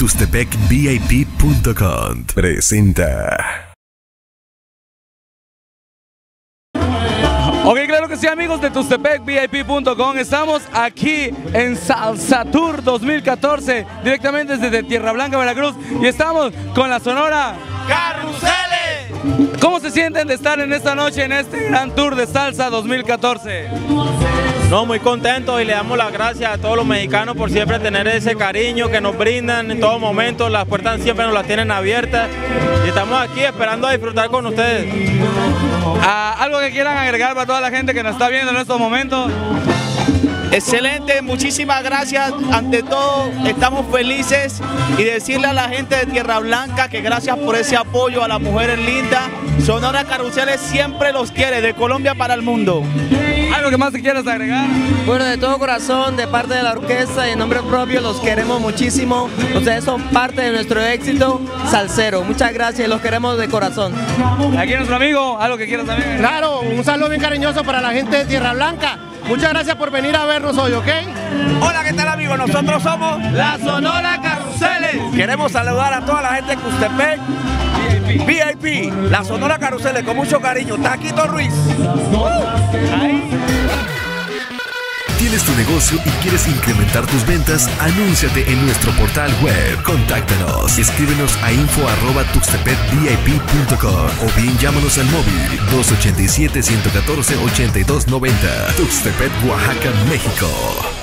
TustepecVIP.com presenta. Ok, claro que sí, amigos de TustepecVIP.com. Estamos aquí en Salsa Tour 2014, directamente desde Tierra Blanca, Veracruz. Y estamos con la Sonora ¡Carruseles! ¿Cómo se sienten de estar en esta noche en este gran tour de salsa 2014? No, muy contento y le damos las gracias a todos los mexicanos por siempre tener ese cariño que nos brindan en todo momento. Las puertas siempre nos las tienen abiertas y estamos aquí esperando a disfrutar con ustedes. Ah, ¿Algo que quieran agregar para toda la gente que nos está viendo en estos momentos? Excelente, muchísimas gracias. Ante todo, estamos felices y decirle a la gente de Tierra Blanca que gracias por ese apoyo a las mujeres lindas. Sonora Carruseles siempre los quiere, de Colombia para el mundo. ¿Algo que más te quieras agregar? Bueno, de todo corazón, de parte de la orquesta y en nombre propio, los queremos muchísimo. Ustedes son parte de nuestro éxito salsero. Muchas gracias, los queremos de corazón. Aquí nuestro amigo, ¿algo que quieras también? Claro, un saludo bien cariñoso para la gente de Tierra Blanca. Muchas gracias por venir a vernos hoy, ¿ok? Hola, ¿qué tal amigos? Nosotros somos La Sonora Carruseles. Queremos saludar a toda la gente de Custepec. VIP, la Sonora Carruseles, con mucho cariño. Taquito Ruiz. ¿Tienes tu negocio y quieres incrementar tus ventas? Anúnciate en nuestro portal web. Contáctanos. Escríbenos a info.tuxtepecvip.com o bien llámanos al móvil 287-114-8290. Tuxtepec, Oaxaca, México.